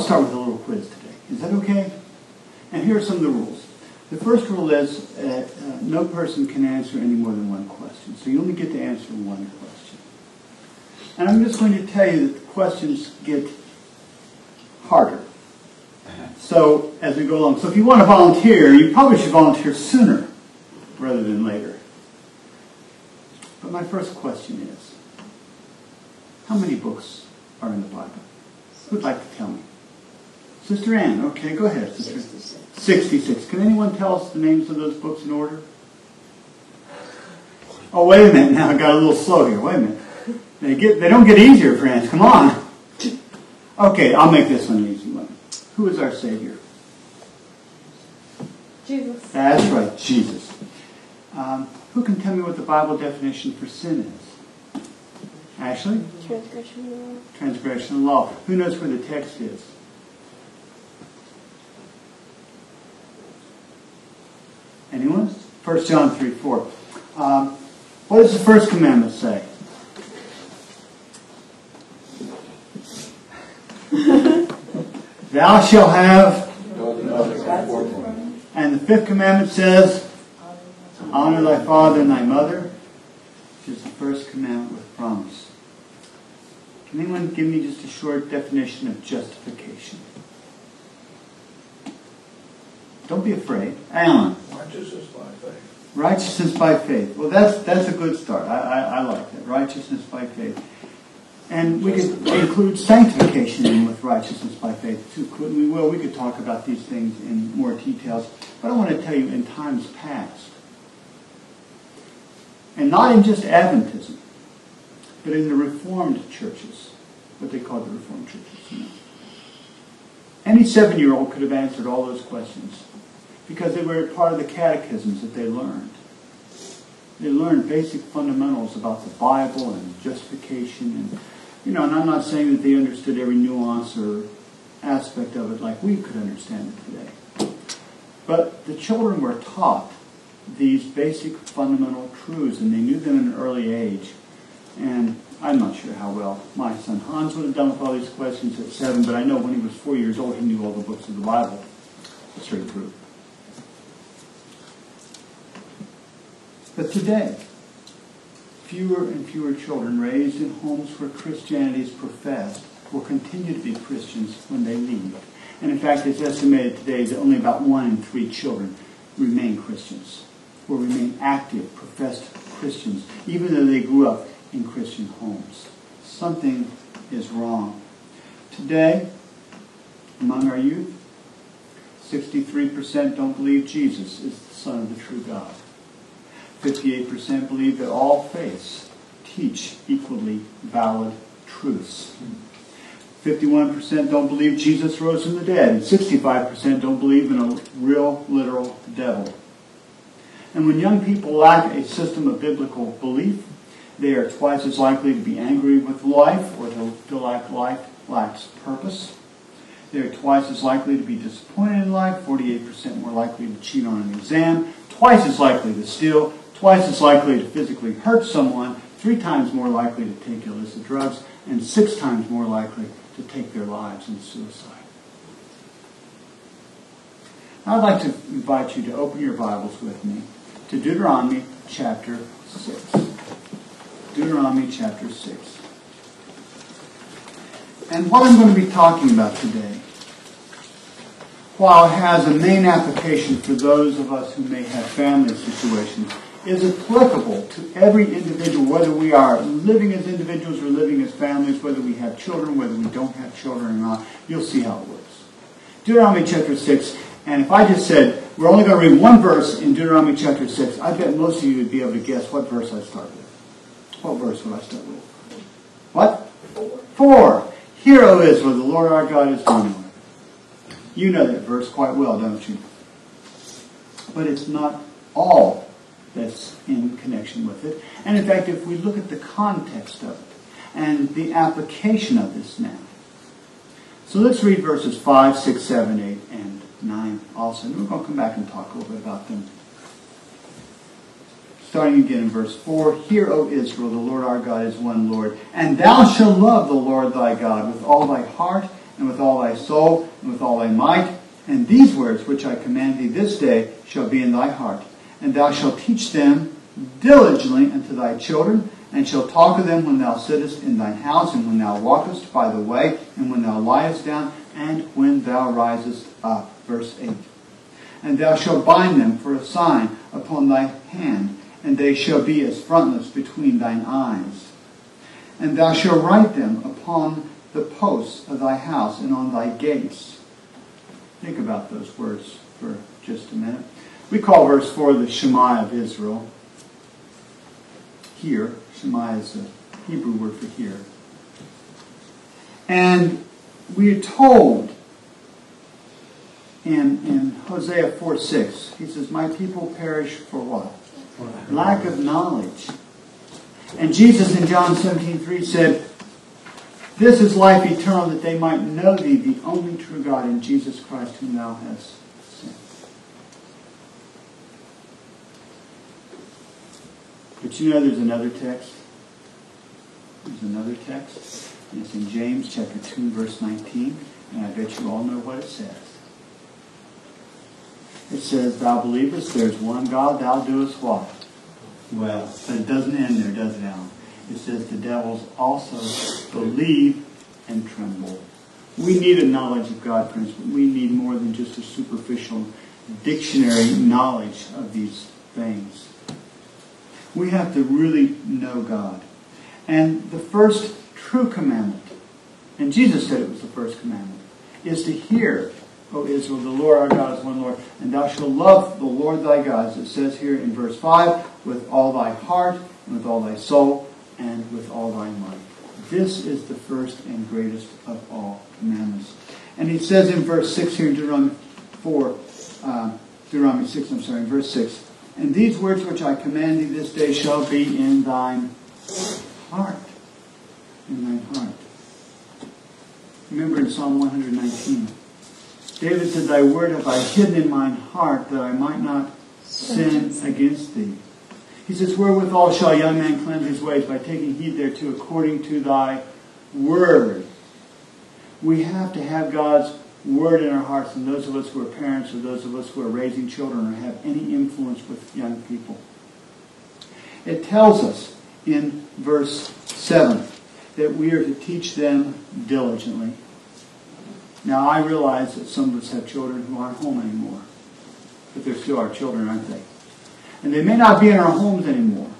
To start with a little quiz today. Is that okay? And here are some of the rules. The first rule is uh, uh, no person can answer any more than one question. So you only get to answer one question. And I'm just going to tell you that the questions get harder. So as we go along. So if you want to volunteer, you probably should volunteer sooner rather than later. But my first question is, how many books are in the Bible? Who'd like to? Sister Ann, okay, go ahead, Sister. 66. 66. Can anyone tell us the names of those books in order? Oh, wait a minute. Now I got a little slow here. Wait a minute. They get they don't get easier, friends. Come on. Okay, I'll make this one an easy one. Who is our Savior? Jesus. That's right, Jesus. Um, who can tell me what the Bible definition for sin is? Ashley? Transgression of law. Transgression of law. Who knows where the text is? Anyone? 1 John 3 4. Um, what does the first commandment say? Thou shalt have, and the fifth commandment says, Honor thy father and thy mother, which is the first commandment with promise. Can anyone give me just a short definition of justification? Don't be afraid. Alan. Righteousness by faith. Righteousness by faith. Well, that's that's a good start. I, I, I like that. Righteousness by faith. And we could include sanctification in with righteousness by faith too, couldn't we? Well, we could talk about these things in more details. But I want to tell you, in times past, and not in just Adventism, but in the Reformed churches, what they call the Reformed churches. You know. Any seven-year-old could have answered all those questions because they were part of the catechisms that they learned. They learned basic fundamentals about the Bible and justification and you know, and I'm not saying that they understood every nuance or aspect of it like we could understand it today. But the children were taught these basic fundamental truths and they knew them at an early age. And I'm not sure how well my son Hans would have done with all these questions at seven, but I know when he was four years old, he knew all the books of the Bible straight through. But today, fewer and fewer children raised in homes where Christianity is professed will continue to be Christians when they leave. And in fact, it's estimated today that only about one in three children remain Christians, or remain active, professed Christians, even though they grew up in Christian homes. Something is wrong. Today, among our youth, 63% don't believe Jesus is the Son of the true God. 58% believe that all faiths teach equally valid truths. 51% don't believe Jesus rose from the dead, and 65% don't believe in a real, literal devil. And when young people lack a system of biblical belief, they are twice as likely to be angry with life or to feel like life lacks purpose. They are twice as likely to be disappointed in life, 48% more likely to cheat on an exam, twice as likely to steal, twice as likely to physically hurt someone, three times more likely to take illicit drugs, and six times more likely to take their lives in suicide. I'd like to invite you to open your Bibles with me to Deuteronomy chapter 6. Deuteronomy chapter 6. And what I'm going to be talking about today, while it has a main application for those of us who may have family situations, is applicable to every individual, whether we are living as individuals or living as families, whether we have children, whether we don't have children or not. You'll see how it works. Deuteronomy chapter 6, and if I just said, we're only going to read one verse in Deuteronomy chapter 6, I bet most of you would be able to guess what verse I start with. What verse would I start with? What? Four. Hear, O Israel, the Lord our God is one. You know that verse quite well, don't you? But it's not all that's in connection with it. And in fact, if we look at the context of it and the application of this now. So let's read verses 5, 6, 7, 8, and 9 also. And we're going to come back and talk a little bit about them. Starting again in verse 4 Hear, O Israel, the Lord our God is one Lord, and thou shalt love the Lord thy God with all thy heart, and with all thy soul, and with all thy might. And these words which I command thee this day shall be in thy heart. And thou shalt teach them diligently unto thy children, and shalt talk of them when thou sittest in thine house, and when thou walkest by the way, and when thou liest down, and when thou risest up. Verse 8. And thou shalt bind them for a sign upon thy hand, and they shall be as frontlets between thine eyes. And thou shalt write them upon the posts of thy house and on thy gates. Think about those words for just a minute. We call verse 4 the Shema of Israel. Here, Shema is a Hebrew word for hear. And we are told in, in Hosea 4 6, he says, My people perish for what? Lack of knowledge. And Jesus in John 17 3 said, This is life eternal, that they might know thee, the only true God, and Jesus Christ, whom thou hast sent. But you know there's another text. There's another text. It's in James chapter 2, verse 19. And I bet you all know what it says. It says, Thou believest there's one God, thou doest what? Well, but it doesn't end there, does it, Alan? It says the devils also believe and tremble. We need a knowledge of God, friends. But we need more than just a superficial dictionary knowledge of these things. We have to really know God. And the first true commandment, and Jesus said it was the first commandment, is to hear, O Israel, the Lord our God is one Lord, and thou shalt love the Lord thy God, as it says here in verse 5, with all thy heart, and with all thy soul, and with all thy might. This is the first and greatest of all commandments. And he says in verse 6 here in Deuteronomy 4, uh, Deuteronomy 6, I'm sorry, in verse 6, And these words which I command thee this day shall be in thine heart. In thine heart. Remember in Psalm 119, David said, Thy word have I hidden in mine heart that I might not sin against thee. He says, Wherewithal shall a young man cleanse his ways? By taking heed thereto according to thy word. We have to have God's word in our hearts, and those of us who are parents or those of us who are raising children or have any influence with young people. It tells us in verse 7 that we are to teach them diligently. Now, I realize that some of us have children who aren't home anymore, but they're still our children, aren't they? And they may not be in our homes anymore,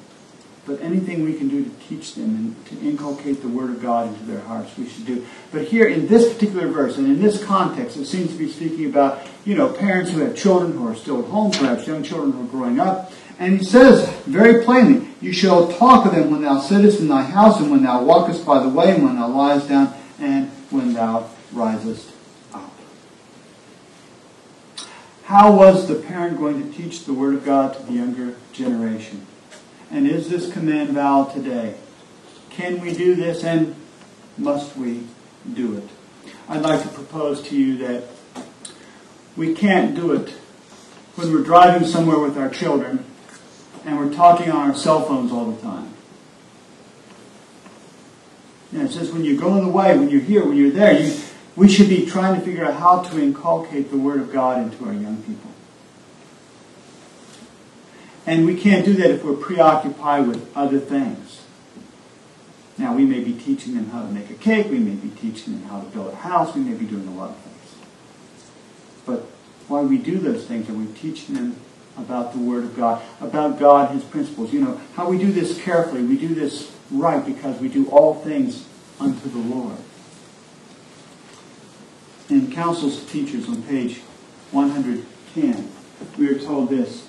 but anything we can do to teach them and to inculcate the Word of God into their hearts, we should do. But here in this particular verse and in this context, it seems to be speaking about, you know, parents who have children who are still at home, perhaps young children who are growing up. And he says very plainly, You shall talk of them when thou sittest in thy house, and when thou walkest by the way, and when thou liest down, and when thou risest up. How was the parent going to teach the Word of God to the younger generation? And is this command valid today? Can we do this and must we do it? I'd like to propose to you that we can't do it when we're driving somewhere with our children and we're talking on our cell phones all the time. Know, it says when you go in the way, when you're here, when you're there, you, we should be trying to figure out how to inculcate the Word of God into our young people. And we can't do that if we're preoccupied with other things. Now, we may be teaching them how to make a cake, we may be teaching them how to build a house, we may be doing a lot of things. But while we do those things, are we teaching them about the Word of God, about God, His principles? You know, how we do this carefully, we do this right because we do all things unto the Lord. In Counsels to Teachers on page 110, we are told this.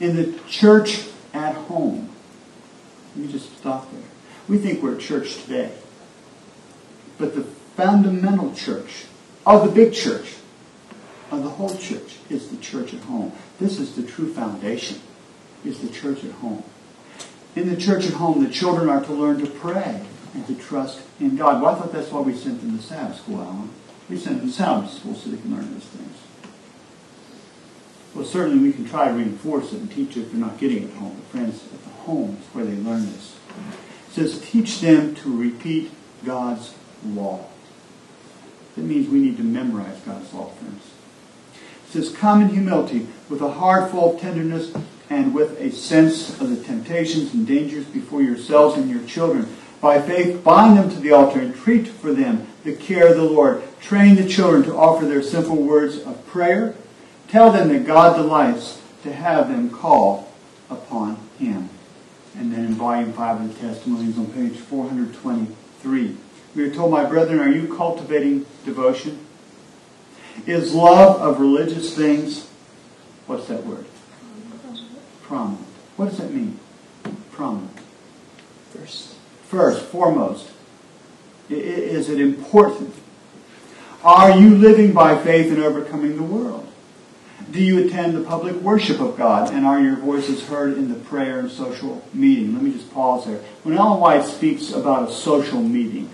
In the church at home, let me just stop there. We think we're church today. But the fundamental church of the big church, of the whole church, is the church at home. This is the true foundation, is the church at home. In the church at home, the children are to learn to pray and to trust in God. Well, I thought that's why we sent them to Sabbath school, Alan. We sent them to Sabbath school so they can learn those things. Well, certainly we can try to reinforce it and teach it if they're not getting it at home. But friends, at the home is where they learn this. It says, teach them to repeat God's law. That means we need to memorize God's law, friends. It says, Come in humility, with a heart full of tenderness, and with a sense of the temptations and dangers before yourselves and your children. By faith, bind them to the altar, and entreat for them the care of the Lord. Train the children to offer their simple words of prayer. Tell them that God delights to have them call upon Him. And then in volume 5 of the Testimonies on page 423, we are told, My brethren, are you cultivating devotion? Is love of religious things, what's that word? Prominent. What does that mean? Prominent. First. First, foremost, is it important? Are you living by faith and overcoming the world? Do you attend the public worship of God? And are your voices heard in the prayer and social meeting? Let me just pause there. When Ellen White speaks about a social meeting,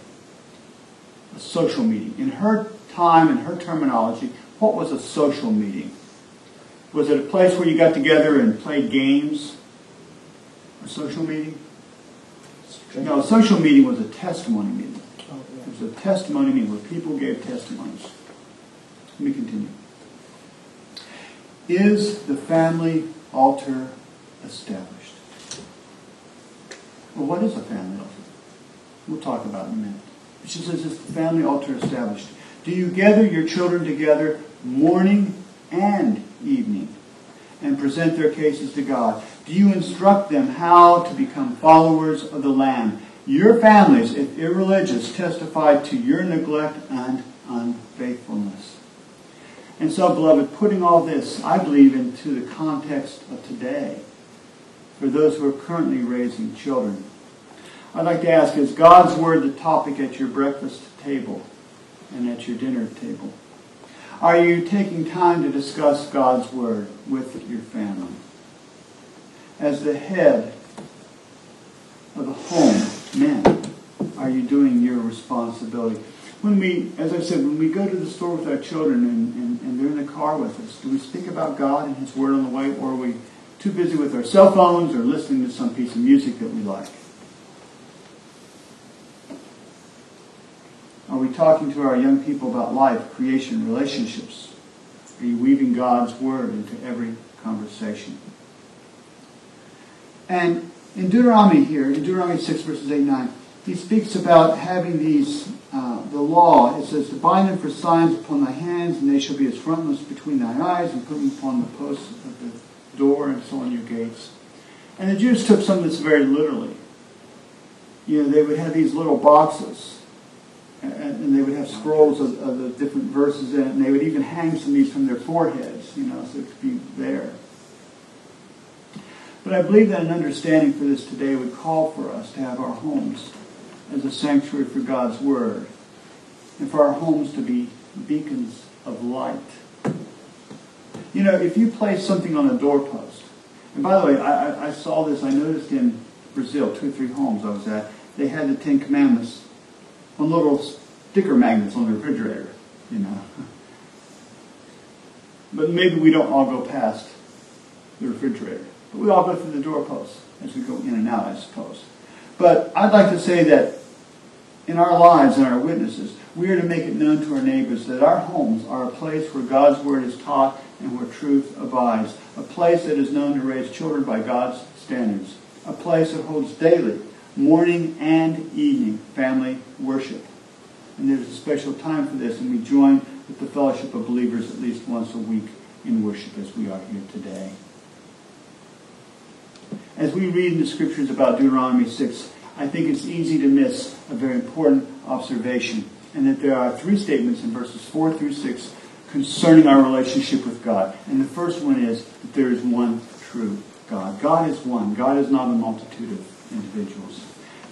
a social meeting, in her time and her terminology, what was a social meeting? Was it a place where you got together and played games? A social meeting? No, a social meeting was a testimony meeting. Oh, It was a testimony meeting where people gave testimonies. Let me continue. Is the family altar established? Well, what is a family altar? We'll talk about it in a minute. She says, is the family altar established? Do you gather your children together morning and evening and present their cases to God? Do you instruct them how to become followers of the Lamb? Your families, if irreligious, testify to your neglect and unfaithfulness. And so, beloved, putting all this, I believe, into the context of today, for those who are currently raising children, I'd like to ask, is God's Word the topic at your breakfast table and at your dinner table? Are you taking time to discuss God's Word with your family? As the head of the home, men, are you doing your responsibility? When we, as I said, when we go to the store with our children and, and, and they're in the car with us, do we speak about God and His Word on the way, or are we too busy with our cell phones or listening to some piece of music that we like? Are we talking to our young people about life, creation, relationships? Are you weaving God's Word into every conversation? And in Deuteronomy here, in Deuteronomy 6, verses 8 and 9, he speaks about having these, the law. It says, To bind them for signs upon thy hands, and they shall be as frontlets between thine eyes, and put them upon the posts of the door, and so on your gates. And the Jews took some of this very literally. You know, they would have these little boxes, and, and they would have scrolls of, of the different verses in it, and they would even hang some of these from their foreheads, you know, so it could be there. But I believe that an understanding for this today would call for us to have our homes as a sanctuary for God's Word, and for our homes to be beacons of light. You know, if you place something on a doorpost, and by the way, I, I- saw this, I noticed in Brazil, two or three homes I was at, they had the Ten Commandments on little sticker magnets on the refrigerator, you know. But maybe we don't all go past the refrigerator. But we all go through the doorpost as we go in and out, I suppose. But I'd like to say that in our lives and our witnesses, we are to make it known to our neighbors that our homes are a place where God's Word is taught and where truth abides. A place that is known to raise children by God's standards. A place that holds daily, morning and evening, family worship. And there's a special time for this, and we join with the fellowship of believers at least once a week in worship as we are here today. As we read in the scriptures about Deuteronomy 6, I think it's easy to miss a very important observation, and that there are three statements in verses 4 through 6 concerning our relationship with God. And the first one is that there is one true God. God is one. God is not a multitude of individuals.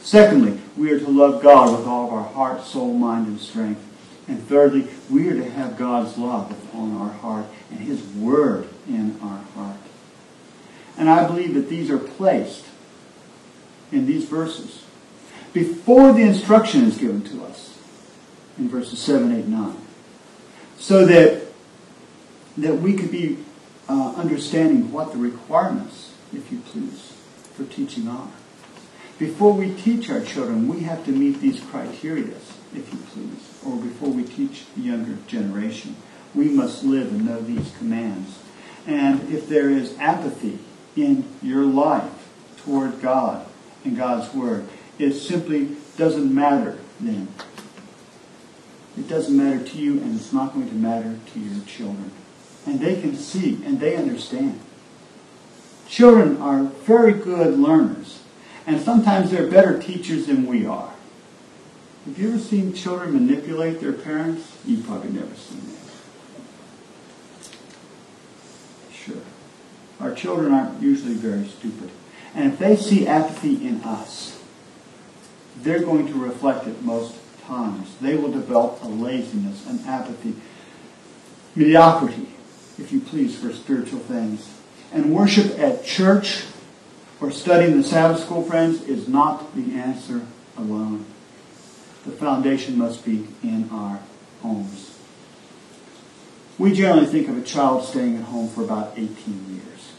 Secondly, we are to love God with all of our heart, soul, mind, and strength. And thirdly, we are to have God's love upon our heart and His Word in our heart. And I believe that these are placed in these verses before the instruction is given to us in verses 7, 8, 9. So that, that we could be uh, understanding what the requirements, if you please, for teaching are. Before we teach our children, we have to meet these criteria. if you please, or before we teach the younger generation. We must live and know these commands. And if there is apathy in your life toward God and God's Word, it simply doesn't matter then. It doesn't matter to you, and it's not going to matter to your children. And they can see and they understand. Children are very good learners, and sometimes they're better teachers than we are. Have you ever seen children manipulate their parents? You've probably never seen that. Sure. Our children aren't usually very stupid. And if they see apathy in us, they're going to reflect it most times. They will develop a laziness, an apathy, mediocrity, if you please, for spiritual things. And worship at church or studying the Sabbath school, friends, is not the answer alone. The foundation must be in our homes. We generally think of a child staying at home for about 18 years.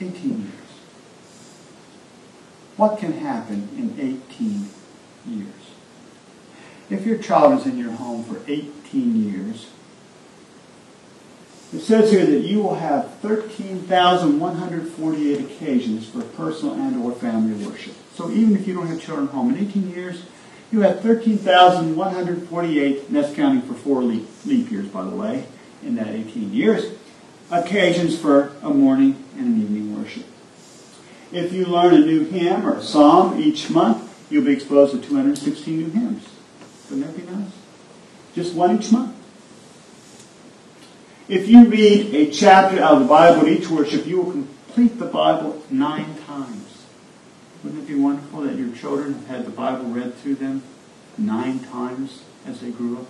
18 years. What can happen in 18 years? If your child is in your home for 18 years, it says here that you will have 13,148 occasions for personal and or family worship. So even if you don't have children home, in 18 years, you have 13,148, and that's counting for four leap, leap years, by the way, in that 18 years, occasions for a morning and an evening worship. If you learn a new hymn or a psalm each month, you'll be exposed to 216 new hymns. Wouldn't that be nice? Just one each month. If you read a chapter out of the Bible each worship, you will complete the Bible nine times. Wouldn't it be wonderful that your children have had the Bible read to them nine times as they grew up?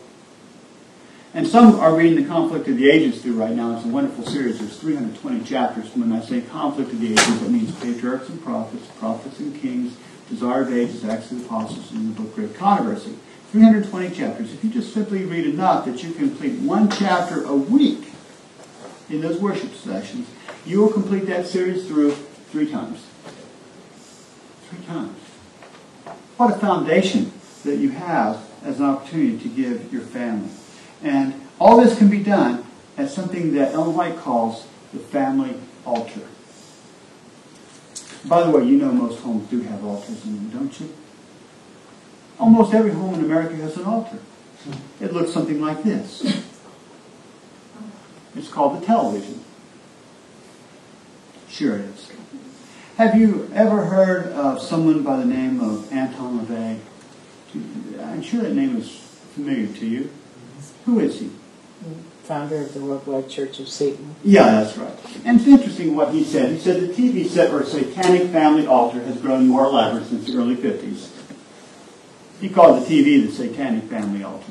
And some are reading the Conflict of the Ages through right now. It's a wonderful series. There's 320 chapters. When I say Conflict of the Ages, it means patriarchs and prophets, prophets and kings, Desire of Ages, Acts of the Apostles, and the book Great Controversy. 320 chapters. If you just simply read enough that you complete one chapter a week in those worship sessions, you will complete that series through three times. Three times. What a foundation that you have as an opportunity to give your family. And all this can be done at something that Ellen White calls the family altar. By the way, you know most homes do have altars in them, don't you? Almost every home in America has an altar. It looks something like this. It's called the television. Sure it is. Have you ever heard of someone by the name of Anton LaVey? I'm sure that name is familiar to you. Who is he? Founder of the Worldwide Church of Satan. Yeah, that's right. And it's interesting what he said. He said the TV set or satanic family altar has grown more elaborate since the early 50s. He called the TV the satanic family altar.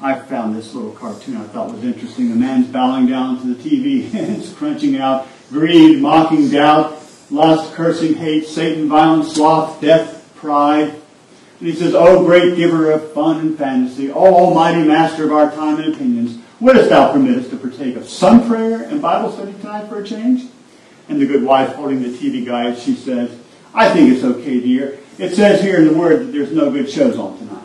I found this little cartoon I thought was interesting. The man's bowing down to the TV and it's crunching out greed, mocking, doubt, lust, cursing, hate, Satan, violence, sloth, death, pride. And he says, O great giver of fun and fantasy, O almighty master of our time and opinions, wouldst thou permit us to partake of some prayer and Bible study tonight for a change? And the good wife holding the TV guide, she says, I think it's okay, dear. It says here in the Word that there's no good shows on tonight.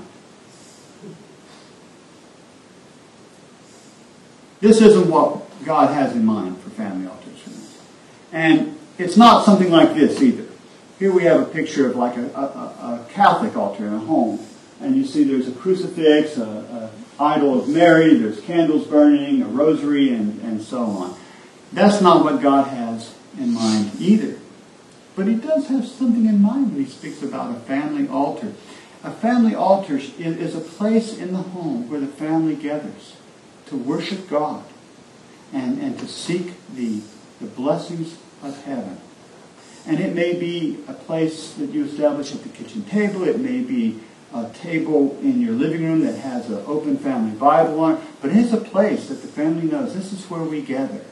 This isn't what God has in mind for family altars. And it's not something like this either. Here we have a picture of like a, a, a Catholic altar in a home. And you see there's a crucifix, a, a idol of Mary, there's candles burning, a rosary, and, and so on. That's not what God has in mind either. But he does have something in mind when he speaks about a family altar. A family altar is a place in the home where the family gathers to worship God and, and to seek the, the blessings of heaven. And it may be a place that you establish at the kitchen table. It may be a table in your living room that has an open family Bible on it. But it is a place that the family knows this is where we gather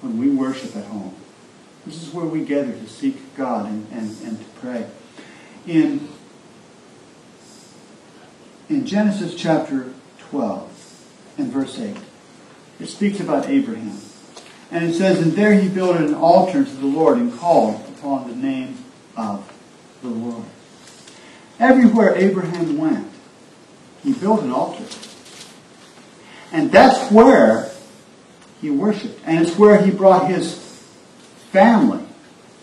when we worship at home. This is where we gather to seek God and, and, and to pray. In, in Genesis chapter 12 and verse 8, it speaks about Abraham. And it says, And there he built an altar to the Lord and called upon the name of the Lord. Everywhere Abraham went, he built an altar. And that's where he worshiped. And it's where he brought his family,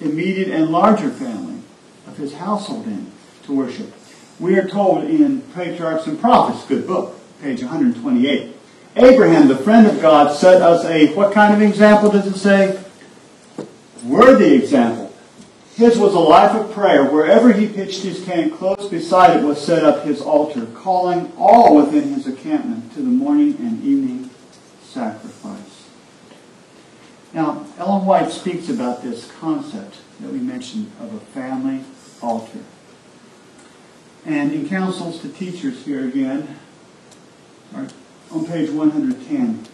immediate and larger family of his household in to worship. We are told in Patriarchs and Prophets, good book, page 128. Abraham, the friend of God, set us a, what kind of example does it say? Worthy example. His was a life of prayer. Wherever he pitched his tent, close beside it was set up his altar, calling all within his encampment to the morning and evening sacrifice. Now, Ellen White speaks about this concept that we mentioned of a family altar. And in Counsels to Teachers here again, on page 110,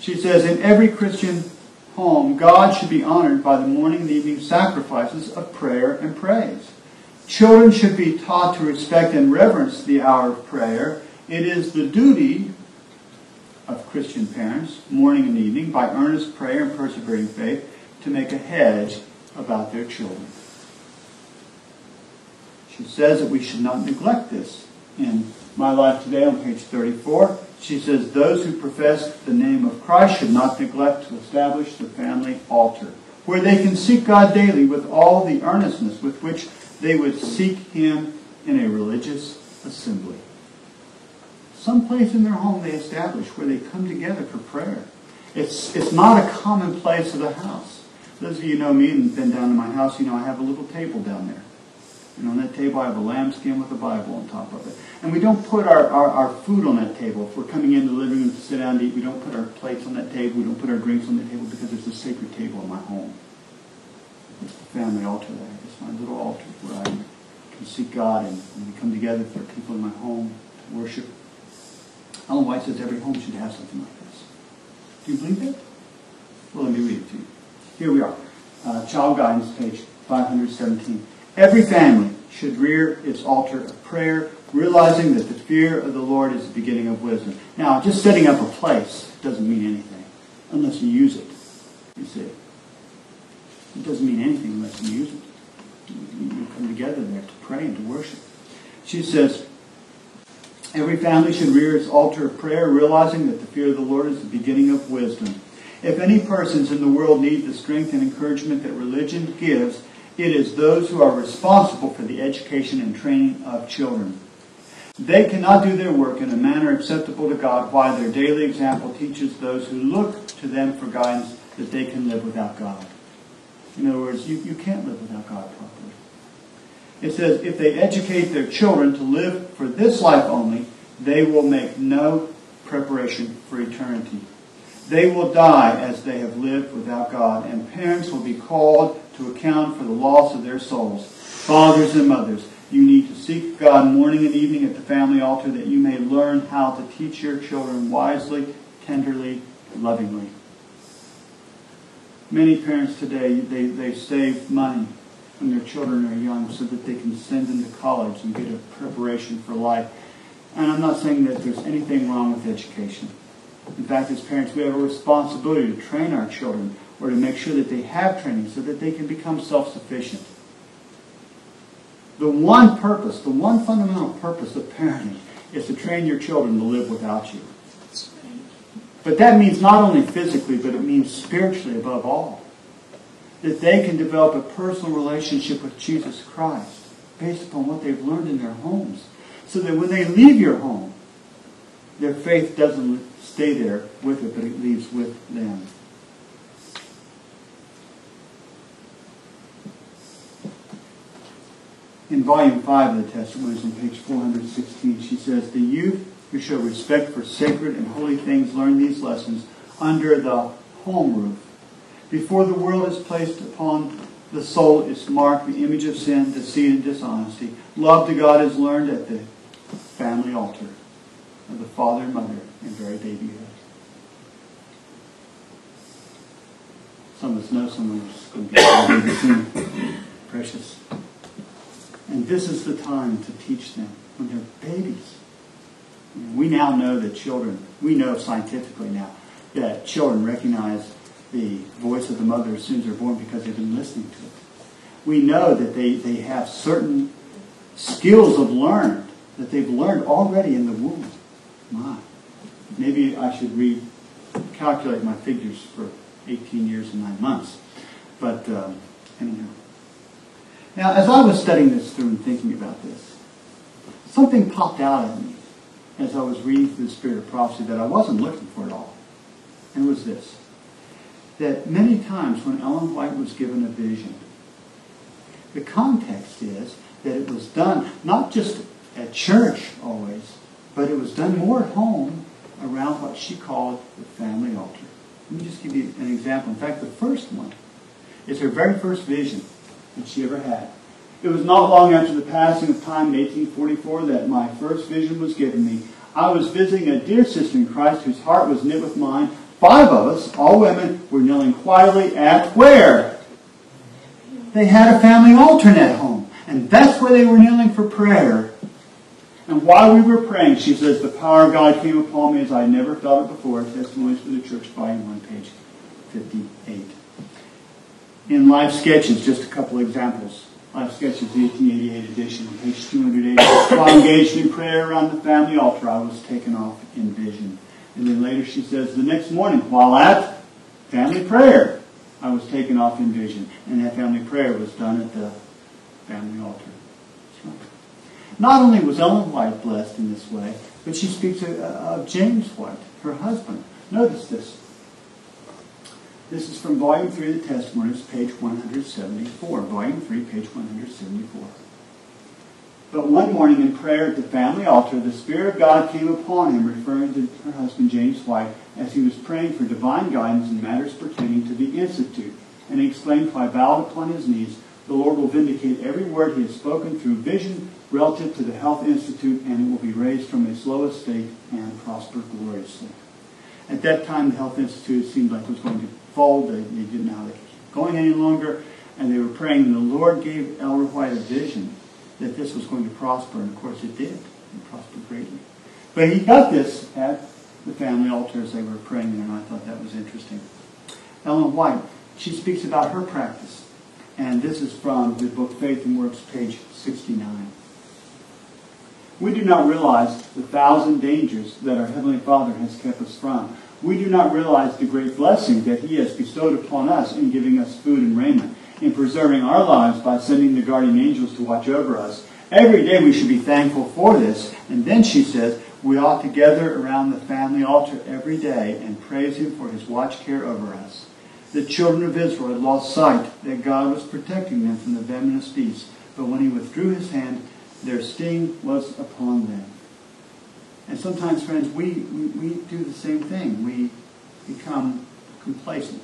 she says, In every Christian home, God should be honored by the morning and evening sacrifices of prayer and praise. Children should be taught to respect and reverence the hour of prayer. It is the duty of Christian parents, morning and evening, by earnest prayer and persevering faith, to make a hedge about their children. She says that we should not neglect this. In My Life Today on page 34, she says, Those who profess the name of Christ should not neglect to establish the family altar, where they can seek God daily with all the earnestness with which they would seek Him in a religious assembly. Some place in their home they establish where they come together for prayer. It's, it's not a common place of the house. Those of you know me and been down to my house, you know I have a little table down there. And on that table I have a lambskin with a Bible on top of it. And we don't put our, our, our food on that table. If we're coming into the living room to sit down to eat, we don't put our plates on that table. We don't put our drinks on the table because it's a sacred table in my home. It's the family altar there. It's my little altar where I can seek God and, and we come together for people in my home to worship. Ellen White says every home should have something like this. Do you believe that? Well, let me read it to you. Here we are. Uh, Child Guidance, page 517. Every family should rear its altar of prayer, realizing that the fear of the Lord is the beginning of wisdom. Now, just setting up a place doesn't mean anything unless you use it. You see. It doesn't mean anything unless you use it. You come together there to pray and to worship. She says, Every family should rear its altar of prayer, realizing that the fear of the Lord is the beginning of wisdom. If any persons in the world need the strength and encouragement that religion gives, it is those who are responsible for the education and training of children. They cannot do their work in a manner acceptable to God while their daily example teaches those who look to them for guidance that they can live without God. In other words, you, you can't live without God properly. It says, if they educate their children to live for this life only, they will make no preparation for eternity. They will die as they have lived without God, and parents will be called to account for the loss of their souls. Fathers and mothers, you need to seek God morning and evening at the family altar that you may learn how to teach your children wisely, tenderly, lovingly. Many parents today, they, they save money when their children are young so that they can send them to college and get a preparation for life. And I'm not saying that there's anything wrong with education. In fact, as parents, we have a responsibility to train our children or to make sure that they have training so that they can become self-sufficient. The one purpose, the one fundamental purpose of parenting is to train your children to live without you. But that means not only physically, but it means spiritually above all. That they can develop a personal relationship with Jesus Christ based upon what they've learned in their homes. So that when they leave your home, their faith doesn't stay there with it, but it leaves with them. in volume 5 of the Testimonies on page 416, she says, The youth who show respect for sacred and holy things learn these lessons under the home roof. Before the world is placed upon the soul is marked the image of sin, deceit, and dishonesty. Love to God is learned at the family altar of the father and mother in very babyhood. Some of us know someone who's going to be soon. Precious. And this is the time to teach them when they're babies. We now know that children, we know scientifically now, that children recognize the voice of the mother as soon as they're born because they've been listening to it. We know that they, they have certain skills of learned that they've learned already in the womb. My. Maybe I should recalculate my figures for 18 years and 9 months. But um, anyhow. Now, as I was studying this through and thinking about this, something popped out at me as I was reading through the Spirit of Prophecy that I wasn't looking for at all. And it was this. That many times when Ellen White was given a vision, the context is that it was done not just at church always, but it was done more at home around what she called the family altar. Let me just give you an example. In fact, the first one is her very first vision that she ever had. It was not long after the passing of time in 1844 that my first vision was given me. I was visiting a dear sister in Christ whose heart was knit with mine. Five of us, all women, were kneeling quietly at where? They had a family altar at home. And that's where they were kneeling for prayer. And while we were praying, she says, the power of God came upon me as I never felt it before. Testimonies for the Church, volume 1, page 58. In Life Sketches, just a couple examples. Life Sketches, the 1888 edition, page 280. While engaged in prayer around the family altar, I was taken off in vision. And then later she says, the next morning, while at family prayer, I was taken off in vision. And that family prayer was done at the family altar. Not only was Ellen White blessed in this way, but she speaks of, of James White, her husband. Notice this. This is from Volume 3 of the Testimonies, page 174. Volume 3, page 174. But one morning in prayer at the family altar, the Spirit of God came upon him, referring to her husband James White, as he was praying for divine guidance in matters pertaining to the Institute. And he exclaimed, I bowed upon his knees, the Lord will vindicate every word he has spoken through vision relative to the Health Institute, and it will be raised from its low estate and prosper gloriously. At that time, the Health Institute seemed like it was going to fold. They, they didn't know how to keep going any longer, and they were praying. And the Lord gave Elder White a vision that this was going to prosper, and of course it did. It prospered greatly. But he got this at the family altar as they were praying there, and I thought that was interesting. Ellen White, she speaks about her practice, and this is from the book Faith and Works, page 69. We do not realize the thousand dangers that our Heavenly Father has kept us from. We do not realize the great blessing that He has bestowed upon us in giving us food and raiment, in preserving our lives by sending the guardian angels to watch over us. Every day we should be thankful for this. And then she says, we ought to gather around the family altar every day and praise Him for His watch care over us. The children of Israel had lost sight that God was protecting them from the venomous beasts, but when He withdrew His hand, their sting was upon them. And sometimes, friends, we, we, we do the same thing. We become complacent.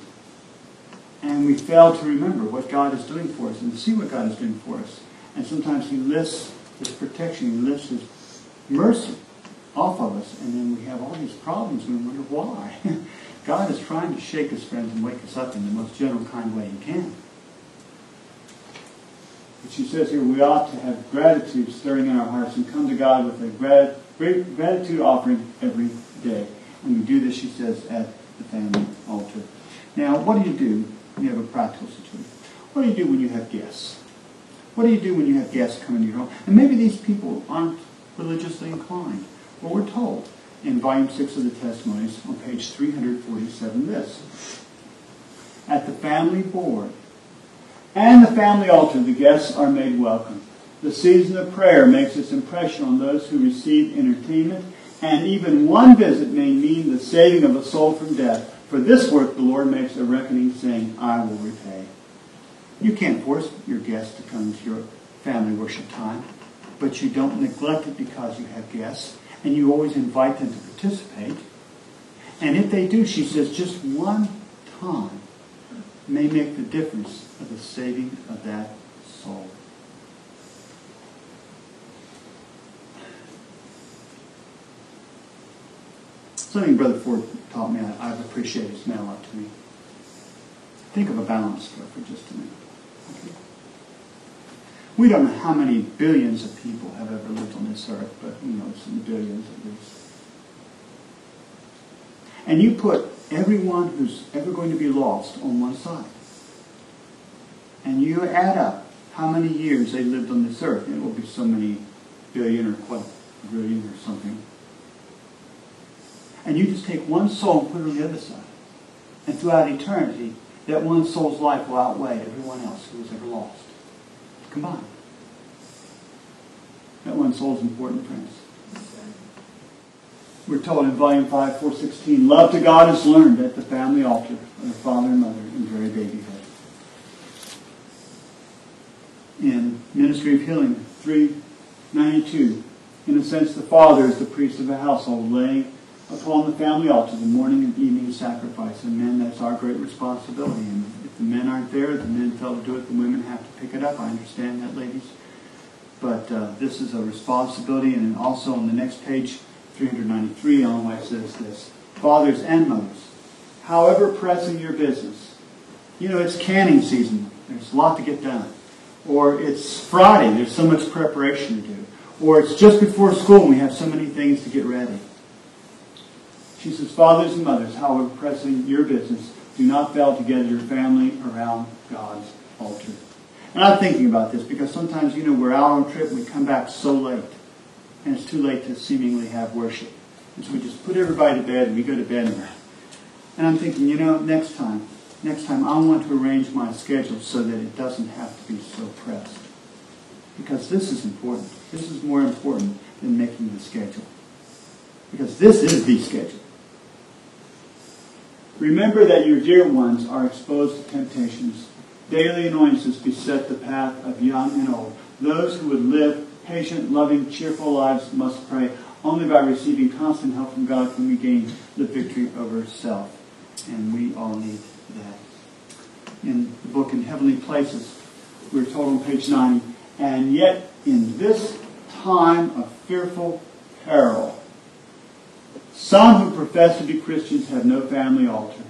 And we fail to remember what God is doing for us and to see what God is doing for us. And sometimes He lifts His protection, He lifts His mercy off of us, and then we have all these problems and we wonder why. God is trying to shake us, friends, and wake us up in the most gentle, kind way He can. But she says here we ought to have gratitude stirring in our hearts and come to God with a grat- great gratitude offering every day. And we do this, she says, at the family altar. Now, what do you do when you have a practical situation? What do you do when you have guests? What do you do when you have guests come into your home? And maybe these people aren't religiously inclined. Well, we're told in volume 6 of the testimonies on page 347 this. At the family board, and the family altar, the guests are made welcome. The season of prayer makes its impression on those who receive entertainment, and even one visit may mean the saving of a soul from death. For this work the Lord makes a reckoning, saying, I will repay. You can't force your guests to come to your family worship time, but you don't neglect it because you have guests, and you always invite them to participate. And if they do, she says, just one time may make the difference of the saving of that soul. Something Brother Ford taught me I, have appreciated has meant a lot to me. Think of a balance for, for just a minute. We don't know how many billions of people have ever lived on this earth, but you know, some billions at least. And you put everyone who's ever going to be lost on one side. And you add up how many years they lived on this earth. It will be so many billion or quadrillion or something. And you just take one soul and put it on the other side. And throughout eternity, that one soul's life will outweigh everyone else who was ever lost. Combined. That one soul's important, friends. We're told in Volume 5, 416, love to God is learned at the family altar of the father and mother in very babyhood. In Ministry of Healing 392, in a sense, the father is the priest of the household, laying upon the family altar the morning and evening sacrifice. And men, that's our great responsibility. And if the men aren't there, the men fail to do it, the women have to pick it up. I understand that, ladies. But uh, this is a responsibility. And also on the next page, 393, Ellen White says this Fathers and mothers, however pressing your business, you know, it's canning season. There's a lot to get done. Or it's Friday, there's so much preparation to do. Or it's just before school and we have so many things to get ready. She says, Fathers and mothers, however pressing your business, do not fail to gather your family around God's altar. And I'm thinking about this because sometimes, you know, we're out on a trip and we come back so late. And it's too late to seemingly have worship. And so we just put everybody to bed and we go to bed. And I'm thinking, you know, next time, next time I want to arrange my schedule so that it doesn't have to be so pressed. Because this is important. This is more important than making the schedule. Because this is the schedule. Remember that your dear ones are exposed to temptations. Daily annoyances beset the path of young and old. Those who would live patient, loving, cheerful lives must pray. Only by receiving constant help from God can we gain the victory over self. And we all need that. In the book In Heavenly Places, we're told on page 90, and yet in this time of fearful peril, some who profess to be Christians have no family altar.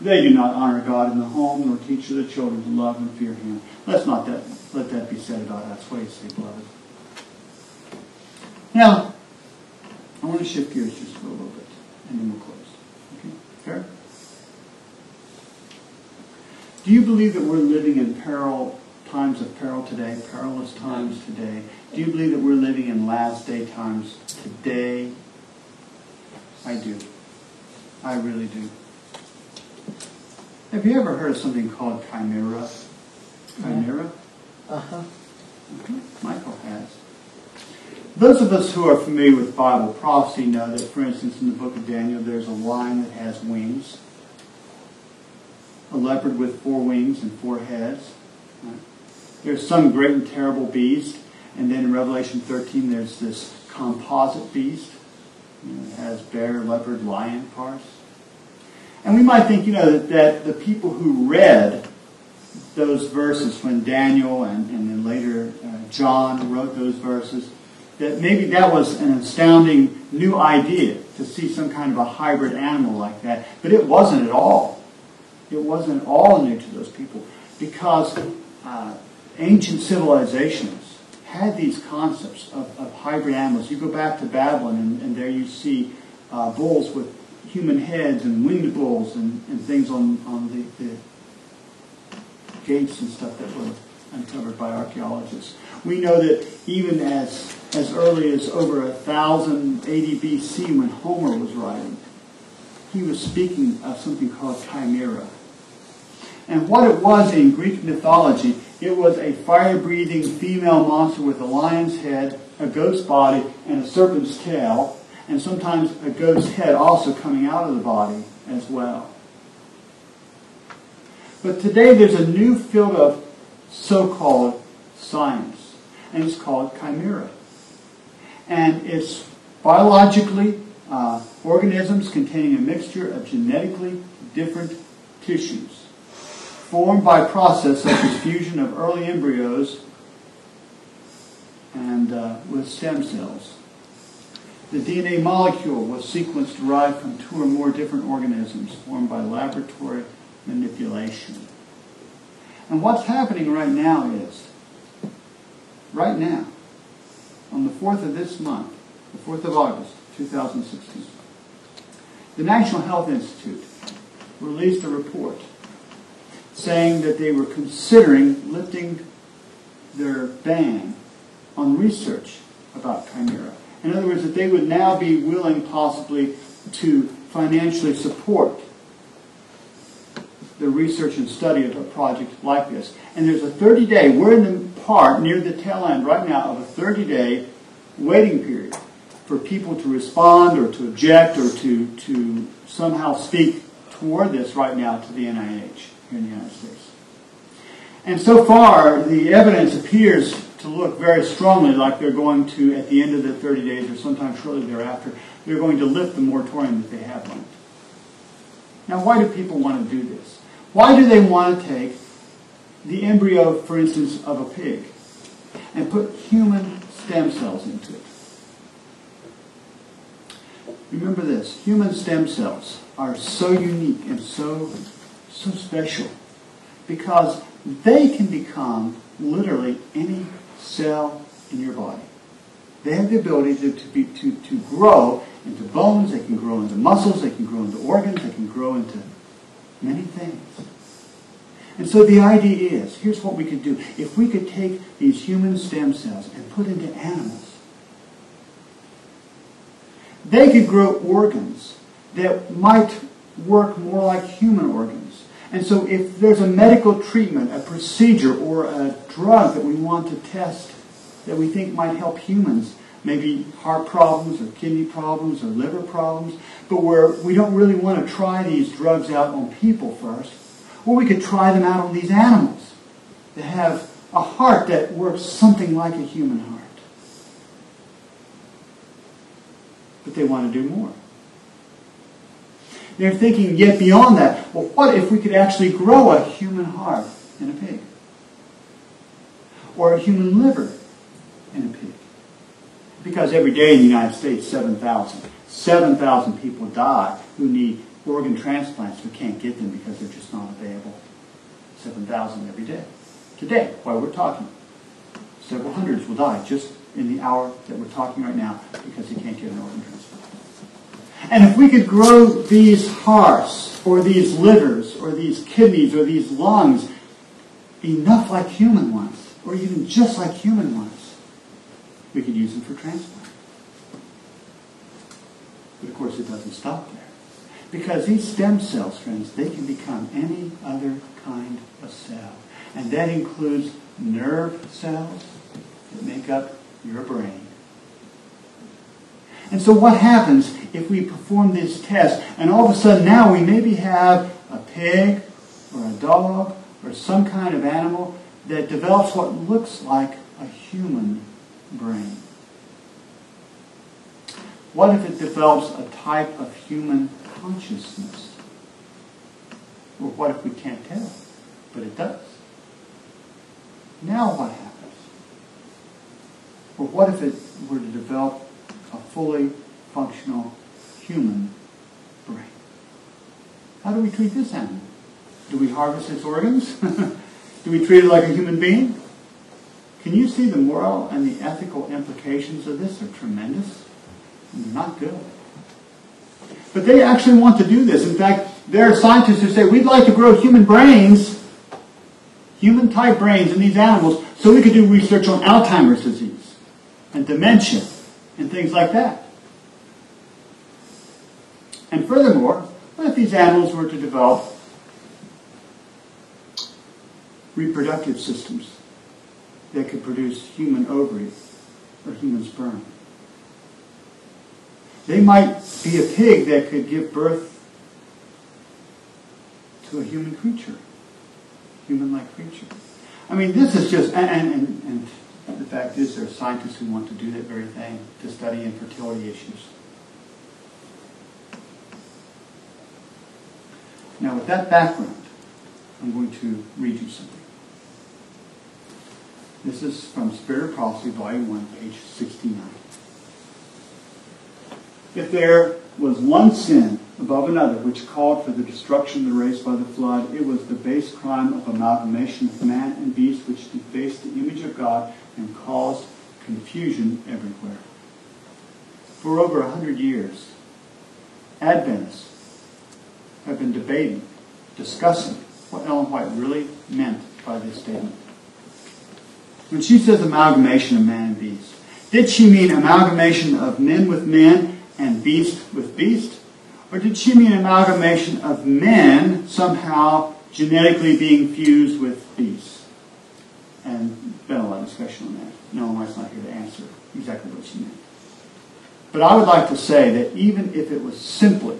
They do not honor God in the home nor teach their children to love and fear Him. Let's not that, let that be said about us. What do you say, beloved? Now, I want to shift gears just for a little bit, and then we'll close. Okay? Fair? Do you believe that we're living in peril, times of peril today, perilous times today? Do you believe that we're living in last day times today? I do. I really do. Have you ever heard of something called chimera? Chimera? Uh-huh. Mm-hmm. Michael has. Those of us who are familiar with Bible prophecy know that, for instance, in the book of Daniel, there's a lion that has wings, a leopard with four wings and four heads. Right? There's some great and terrible beast, and then in Revelation 13, there's this composite beast. You know, it has bear, leopard, lion parts. And we might think, you know, that, that the people who read those verses when Daniel and, and then later uh, John wrote those verses, that maybe that was an astounding new idea to see some kind of a hybrid animal like that. But it wasn't at all. It wasn't all new to those people because uh, ancient civilizations had these concepts of, of, hybrid animals. You go back to Babylon and, and there you see uh, bulls with human heads and winged bulls and, and things on, on the, the gates and stuff that were uncovered by archaeologists. We know that even as as early as over a thousand BC when Homer was writing, he was speaking of something called chimera. And what it was in Greek mythology, it was a fire-breathing female monster with a lion's head, a goat's body, and a serpent's tail, and sometimes a goat's head also coming out of the body as well. But today there's a new field of so-called science, and it's called chimera. And it's biologically uh, organisms containing a mixture of genetically different tissues formed by process such as fusion of early embryos and uh, with stem cells. The DNA molecule was sequenced derived from two or more different organisms formed by laboratory manipulation. And what's happening right now is, right now, on the 4th of this month, the 4th of August, 2016, the National Health Institute released a report saying that they were considering lifting their ban on research about chimera. In other words, that they would now be willing possibly to financially support the research and study of a project like this. And there's a 30 day, we're in the part near the tail end right now of a 30 day waiting period for people to respond or to object or to, to somehow speak toward this right now to the NIH here in the United States. And so far, the evidence appears to look very strongly like they're going to, at the end of the 30 days or sometime shortly thereafter, they're going to lift the moratorium that they have on it. Now, why do people want to do this? Why do they want to take the embryo, for instance, of a pig and put human stem cells into it? Remember this, human stem cells are so unique and so, so special because they can become literally any cell in your body. They have the ability to, to, be, to, to grow into bones, they can grow into muscles, they can grow into organs, they can grow into many things. And so the idea is, here's what we could do. If we could take these human stem cells and put into animals, they could grow organs that might work more like human organs. And so if there's a medical treatment, a procedure, or a drug that we want to test that we think might help humans, maybe heart problems or kidney problems or liver problems, but where we don't really want to try these drugs out on people first, or we could try them out on these animals that have a heart that works something like a human heart. But they want to do more. They're thinking yet beyond that. Well, what if we could actually grow a human heart in a pig? Or a human liver in a pig? Because every day in the United States, 7,000. 7,000 people die who need organ transplants who can't get them because they're just not available. 7,000 every day. Today, while we're talking, several hundreds will die just in the hour that we're talking right now because they can't get an organ transplant. And if we could grow these hearts, or these livers, or these kidneys, or these lungs enough like human ones, or even just like human ones, we could use them for transplant. But of course, it doesn't stop there. Because these stem cells, friends, they can become any other kind of cell. And that includes nerve cells that make up your brain. And so what happens if we perform this test and all of a sudden now we maybe have a pig or a dog or some kind of animal that develops what looks like a human brain? What if it develops a type of human consciousness? Or what if we can't tell? But it does. Now what happens? Or what if it were to develop fully functional human brain. How do we treat this animal? Do we harvest its organs? do we treat it like a human being? Can you see the moral and the ethical implications of this are tremendous? Not good. But they actually want to do this. In fact, there are scientists who say we'd like to grow human brains, human type brains in these animals, so we could do research on Alzheimer's disease and dementia and things like that. And furthermore, what if these animals were to develop reproductive systems that could produce human ovaries or human sperm? They might be a pig that could give birth to a human creature, human-like creature. I mean, this is just, and, and, and the fact is, there are scientists who want to do that very thing, to study infertility issues. Now, with that background, I'm going to read you something. This is from Spirit of Prophecy, Volume 1, page 69. If there was one sin above another which called for the destruction of the race by the flood, it was the base crime of amalgamation of man and beast which defaced the image of God and caused confusion everywhere. For over a hundred years, Adventists have been debating, discussing what Ellen White really meant by this statement. When she says amalgamation of man and beast, did she mean amalgamation of men with men and beast with beast? Or did she mean amalgamation of men somehow genetically being fused with beasts? And been a lot of discussion on that. No one's not here to answer exactly what she meant. But I would like to say that even if it was simply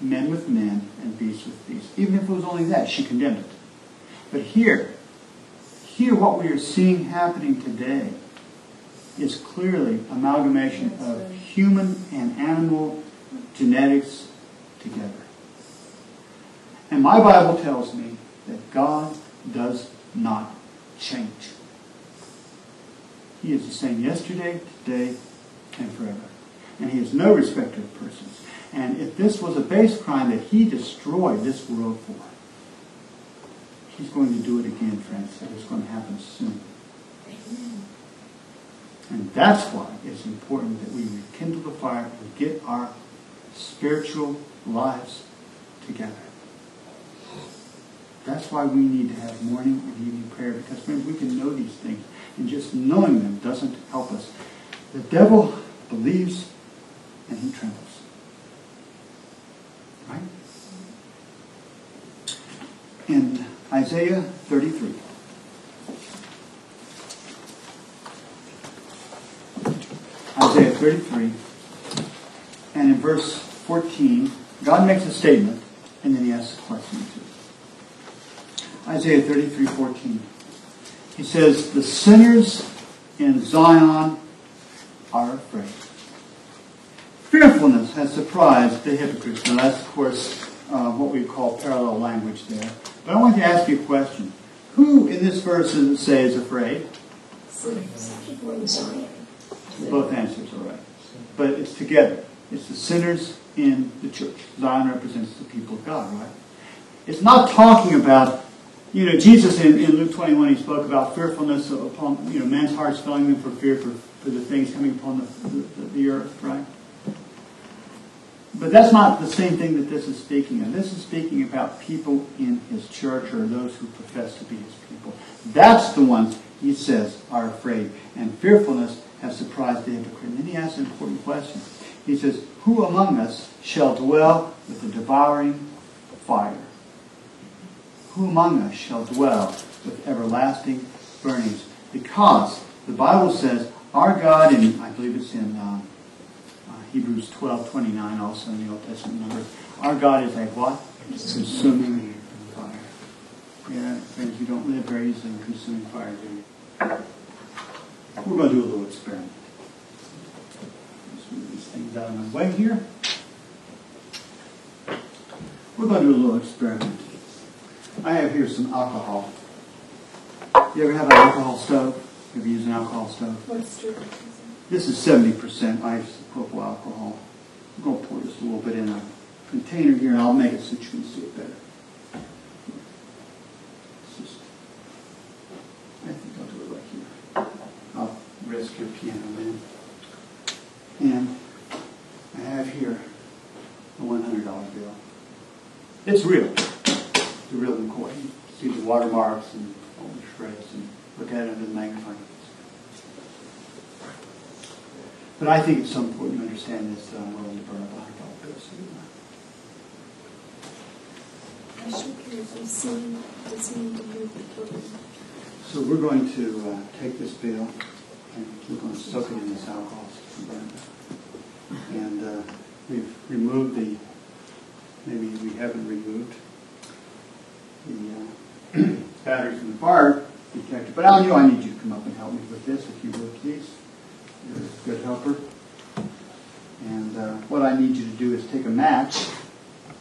men with men and beasts with beasts, even if it was only that, she condemned it. But here, here what we are seeing happening today is clearly amalgamation of human and animal genetics together. And my Bible tells me that God does not change. He is the same yesterday, today, and forever. And he is no respecter of persons. And if this was a base crime that he destroyed this world for, he's going to do it again, friends. And it's going to happen soon. And that's why it's important that we rekindle the fire and get our spiritual lives together. That's why we need to have morning and evening prayer because, we can know these things. And just knowing them doesn't help us. The devil believes and he trembles. Right? In Isaiah 33. Isaiah 33. And in verse 14, God makes a statement and then he asks a question too. Isaiah 33, 14. He says, The sinners in Zion are afraid. Fearfulness has surprised the hypocrites. Now that's, of course, uh, what we call parallel language there. But I want to ask you a question. Who in this verse does it say is afraid? People in Zion. Both answers are right. But it's together. It's the sinners in the church. Zion represents the people of God, right? It's not talking about, you know, Jesus in, in Luke 21, he spoke about fearfulness upon, you know, man's hearts filling them for fear for, for the things coming upon the, the, the earth, right? But that's not the same thing that this is speaking of. This is speaking about people in his church or those who profess to be his people. That's the ones, he says, are afraid. And fearfulness has surprised the hypocrite. And then he asks an important question. He says, Who among us shall dwell with the devouring fire? Who among us shall dwell with everlasting burnings? Because the Bible says our God, and I believe it's in uh, uh, Hebrews 12, 29, also in the Old Testament number, our God is a what? Consuming fire. Yeah, friends, you don't live very easily in consuming fire, do you? We're going to do a little experiment. Let's things out of my way here. We're going to do a little experiment. I have here some alcohol. You ever have an alcohol stove? You ever use an alcohol stove? What's true? This is 70% isopropyl alcohol. I'm going to pour just a little bit in a container here, and I'll make it so you can see it better. Just, I think I'll do it right here. I'll rest your piano then. And have here a $100 bill. It's real. It's real. You see the watermarks and all the shreds, and look at it under the magnifying glass. But I think it's so important to understand this that I'm willing to burn up a hundred dollar bill. So you know. I should carefully see the same to hear the children. So we're going to uh, take this bill and we're going to soak it in this alcohol it. And uh, we've removed the, maybe we haven't removed the uh, batteries in the fire detector. But Al, you know I need you to come up and help me with this, if you would, please. You're a good helper. And uh, what I need you to do is take a match.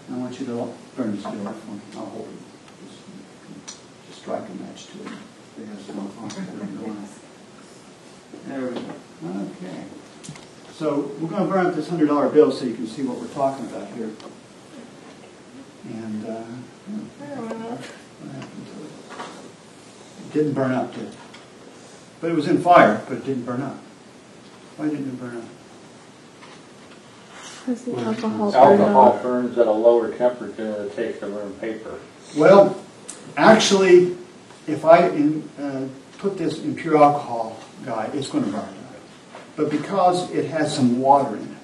I want you to burn this bill for me. I'll hold it. Just, just strike a match to it. It has no harm. There we go. Okay. So we're going to burn up this hundred dollar bill so you can see what we're talking about here. And uh, what happened to it? It didn't burn up, did it? But it was in fire, but it didn't burn up. Why didn't it burn up? Because the alcohol burned Alcohol off. burns at a lower temperature than it takes to burn paper. Well, actually, if I in, uh, put this in pure alcohol, guy, it's going to burn. But because it has some water in it,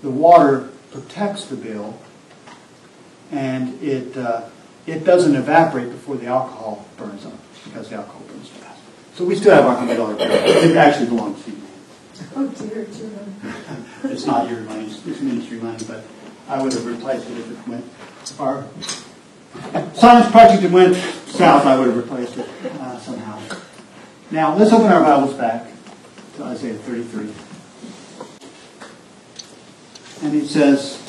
the water protects the bill, and it uh, it doesn't evaporate before the alcohol burns up because the alcohol burns fast. So we still have our hundred dollar bill. It actually belongs to you. Oh dear, dear. It's not your money, it's ministry money, but I would have replaced it if it went, our science project went south, I would have replaced it uh, somehow. Now, let's open our Bibles back to Isaiah 33. And it says,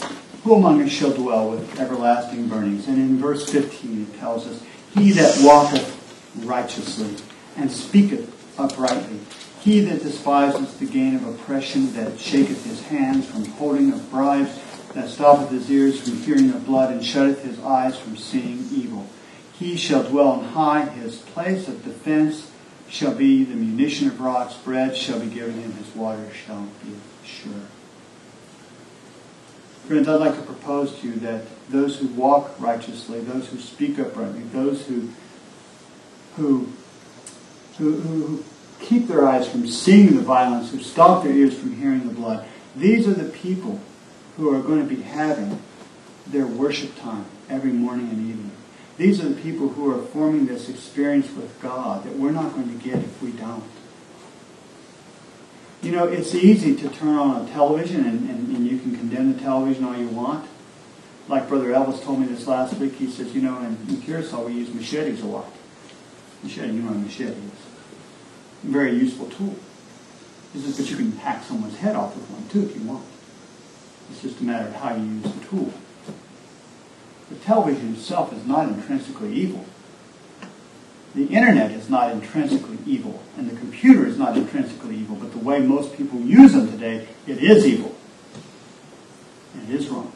Who among us shall dwell with everlasting burnings? And in verse 15 it tells us, He that walketh righteously and speaketh uprightly, he that despises the gain of oppression, that shaketh his hands from holding of bribes, that stoppeth his ears from hearing of blood, and shutteth his eyes from seeing evil. He shall dwell on high, his place of defense shall be the munition of rocks, bread shall be given him, his water shall be sure. Friends, I'd like to propose to you that those who walk righteously, those who speak uprightly, those who who who, who keep their eyes from seeing the violence, who stop their ears from hearing the blood, these are the people who are going to be having their worship time every morning and evening. These are the people who are forming this experience with God that we're not going to get if we don't. You know, it's easy to turn on a television and, and, and you can condemn the television all you want. Like Brother Elvis told me this last week, he says, you know, in, in Curacao we use machetes a lot. Machete, you know what a machete is. A very useful tool. He says, but you can hack someone's head off with one too if you want. It's just a matter of how you use the tool. The television itself is not intrinsically evil. The internet is not intrinsically evil, and the computer is not intrinsically evil, but the way most people use them today, it is evil. And it is wrong.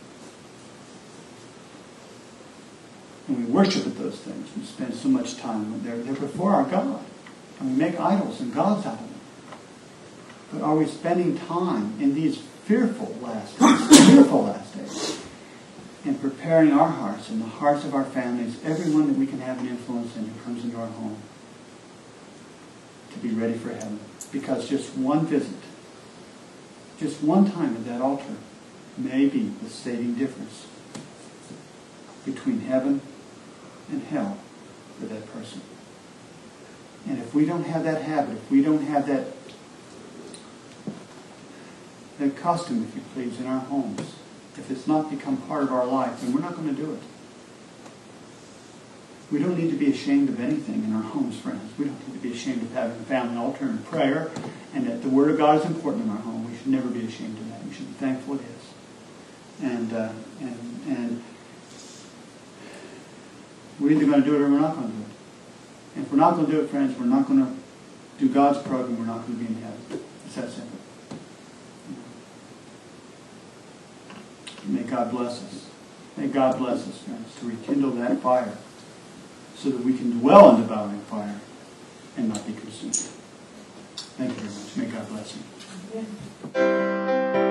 And we worship at those things. We spend so much time. They're, they're before our God. And we make idols and gods out of them. But are we spending time in these fearful last days, fearful last days, in preparing our hearts and the hearts of our families, everyone that we can have an influence in who comes into our home, to be ready for heaven? Because just one visit, just one time at that altar, may be the saving difference between heaven and hell for that person. And if we don't have that habit, if we don't have that that custom, if you please, in our homes, if it's not become part of our life, then we're not going to do it. We don't need to be ashamed of anything in our homes, friends. We don't need to be ashamed of having a family altar and prayer, and that the Word of God is important in our home. We should never be ashamed of that. We should be thankful it is. And uh, and and we're either going to do it or we're not going to do it. And if we're not going to do it, friends, we're not going to do God's program. We're not going to be in heaven. It's that simple. May God bless us. May God bless us, friends, to rekindle that fire so that we can dwell in devouring fire and not be consumed. Thank you very much. May God bless you.